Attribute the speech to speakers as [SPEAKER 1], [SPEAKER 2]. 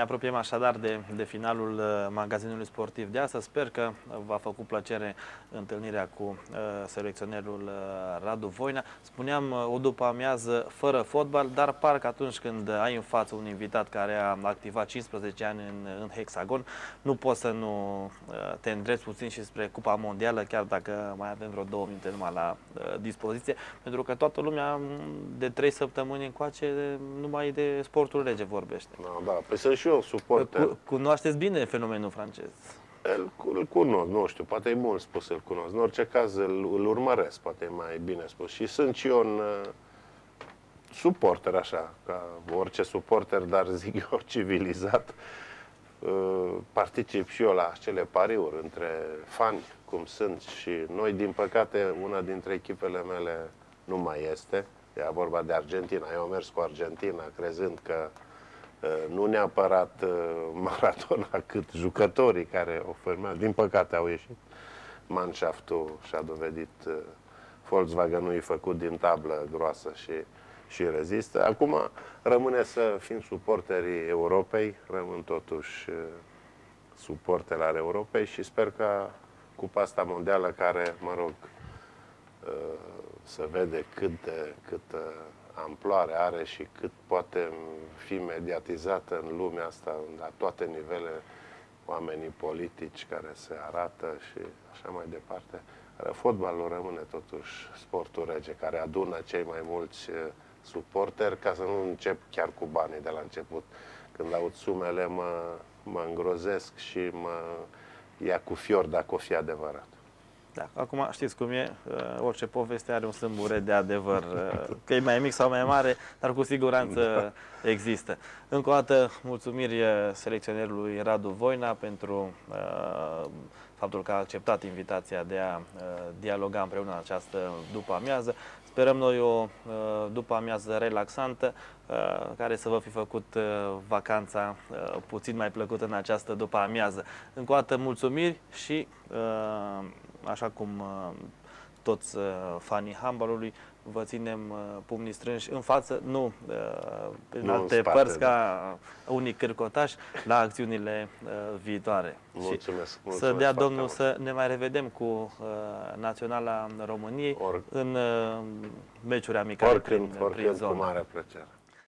[SPEAKER 1] Ne apropiem așadar de, de finalul uh, magazinului sportiv de astăzi. Sper că v-a făcut plăcere întâlnirea cu uh, selecționerul uh, Radu Voina. Spuneam uh, o după amiază fără fotbal, dar parcă atunci când ai în față un invitat care a activat 15 ani în, în hexagon, nu poți să nu uh, te îndreți puțin și spre Cupa Mondială, chiar dacă mai avem vreo două minute numai la uh, dispoziție, pentru că toată lumea m, de trei săptămâni încoace numai de sportul rege vorbește.
[SPEAKER 2] Da, da, păi sunt și eu suporter.
[SPEAKER 1] Cu, cunoașteți bine fenomenul francez.
[SPEAKER 2] Îl, îl cunosc, nu știu, poate e mult spus să-l cunosc. În orice caz îl, îl urmăresc, poate e mai bine spus. Și sunt și eu un uh, suporter, așa, ca orice suporter, dar zic eu civilizat. Uh, particip și eu la acele pariuri între fani, cum sunt și noi, din păcate, una dintre echipele mele nu mai este. E vorba de Argentina. Eu am mers cu Argentina crezând că uh, nu neapărat uh, Maradona, cât jucătorii care o formează. Din păcate au ieșit. Manșaftul și-a dovedit uh, Volkswagen-ul e făcut din tablă groasă și, și rezistă. Acum rămâne să fim suporterii Europei, rămân totuși uh, suporteri al Europei și sper că cupa asta mondială care, mă rog, uh, să vede cât de, cât uh, amploare are și cât poate fi mediatizată în lumea asta, la toate nivelele, oamenii politici care se arată și așa mai departe. Fotbalul rămâne totuși sportul rege, care adună cei mai mulți uh, suporteri, ca să nu încep chiar cu banii de la început. Când aud sumele, mă, mă îngrozesc și mă ia cu fior dacă o fi adevărat.
[SPEAKER 1] Da, acum știți cum e, uh, orice poveste are un sâmbure de adevăr, uh, că e mai mic sau mai mare, dar cu siguranță există. Încă o dată, mulțumiri uh, selecționerului Radu Voina pentru uh, faptul că a acceptat invitația de a uh, dialoga împreună în această după amiază. Sperăm noi o uh, după amiază relaxantă, uh, care să vă fi făcut uh, vacanța uh, puțin mai plăcută în această după amiază. Încă o dată mulțumiri și uh, așa cum uh, toți uh, fanii handbalului, vă ținem uh, pumnii strânși în față, nu uh, în
[SPEAKER 2] Nu în
[SPEAKER 1] alte
[SPEAKER 2] spate,
[SPEAKER 1] părți
[SPEAKER 2] da.
[SPEAKER 1] ca unii cârcotași, la acțiunile uh, viitoare.
[SPEAKER 2] Mulțumesc,
[SPEAKER 1] Și
[SPEAKER 2] mulțumesc
[SPEAKER 1] să dea
[SPEAKER 2] foarte
[SPEAKER 1] Domnul
[SPEAKER 2] mult.
[SPEAKER 1] să ne mai revedem cu uh, Naționala României
[SPEAKER 2] Or-
[SPEAKER 1] în uh, meciuri amicale
[SPEAKER 2] Oricând,
[SPEAKER 1] prin, prin
[SPEAKER 2] oricând, cu
[SPEAKER 1] zonă.
[SPEAKER 2] mare plăcere.